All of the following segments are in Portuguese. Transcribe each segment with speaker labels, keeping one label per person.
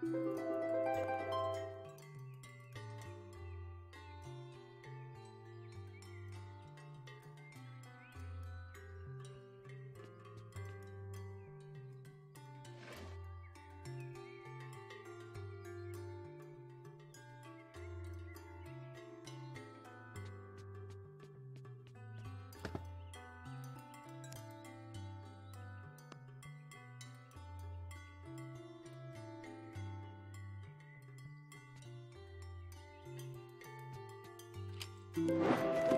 Speaker 1: Música Thank you.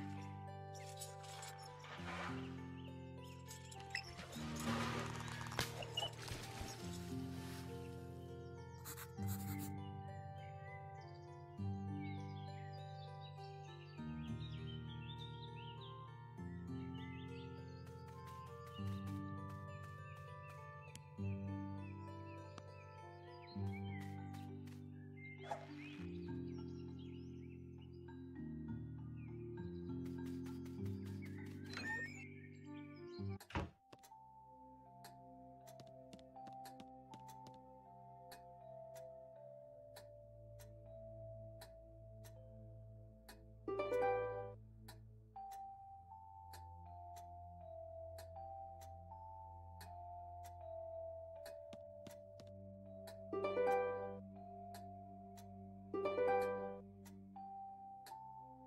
Speaker 1: thank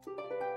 Speaker 1: you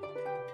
Speaker 1: Thank you.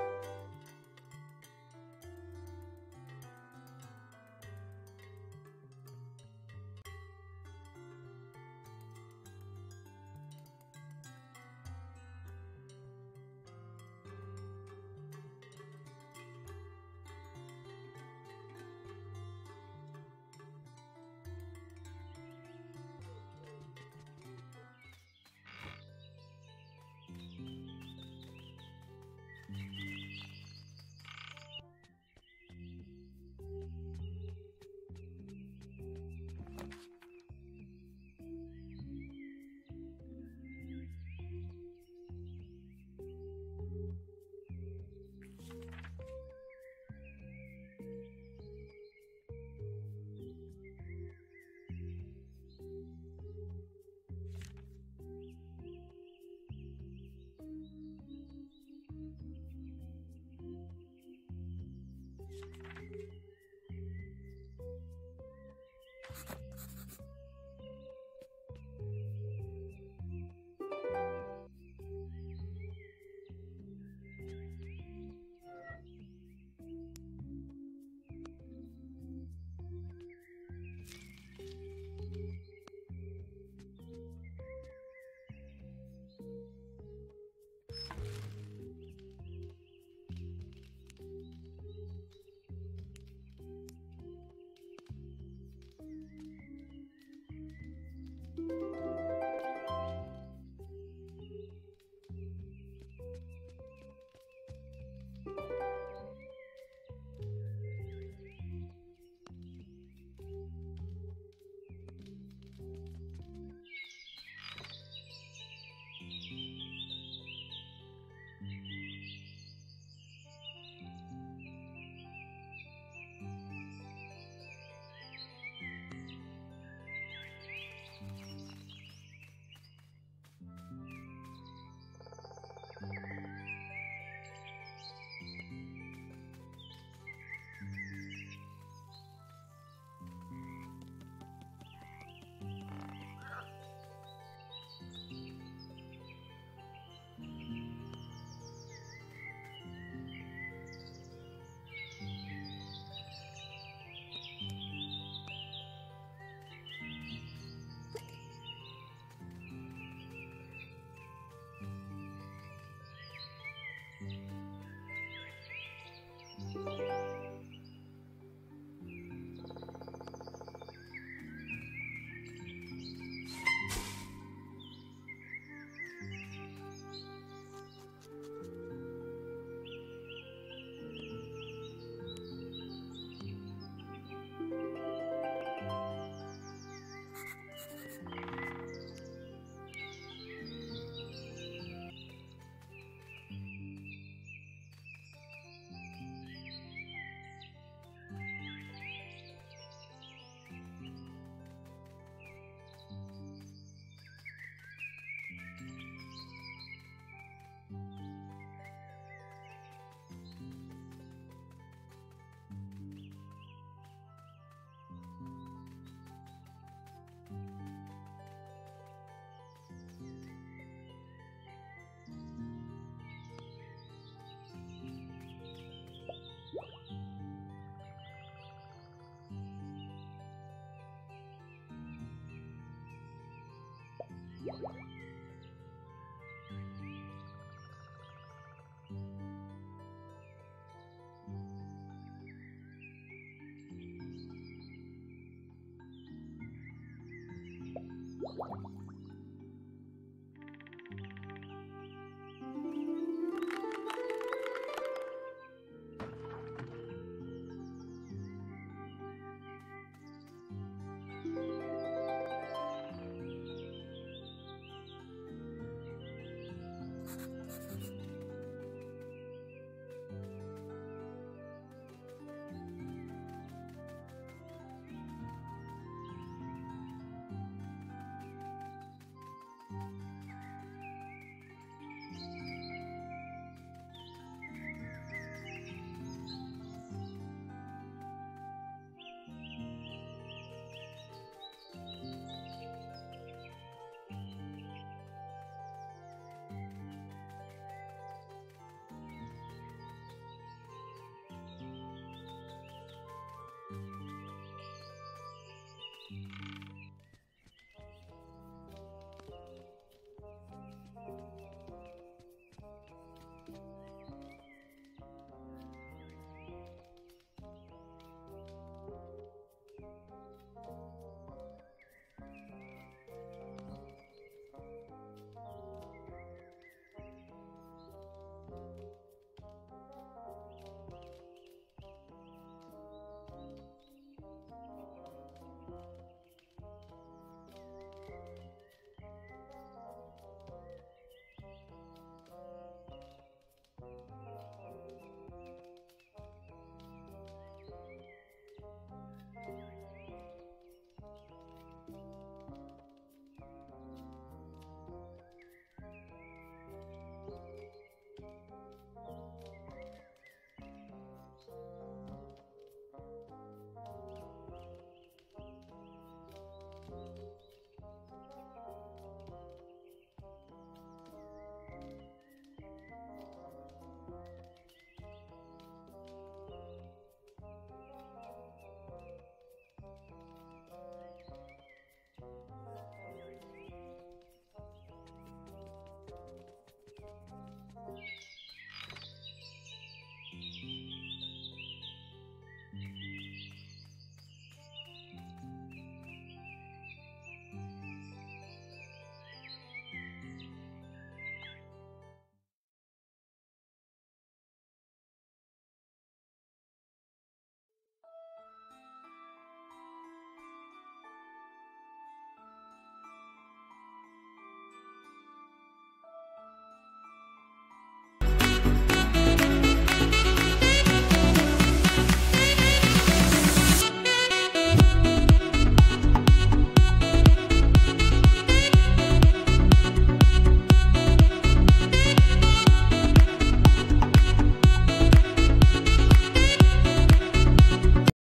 Speaker 1: Thank you.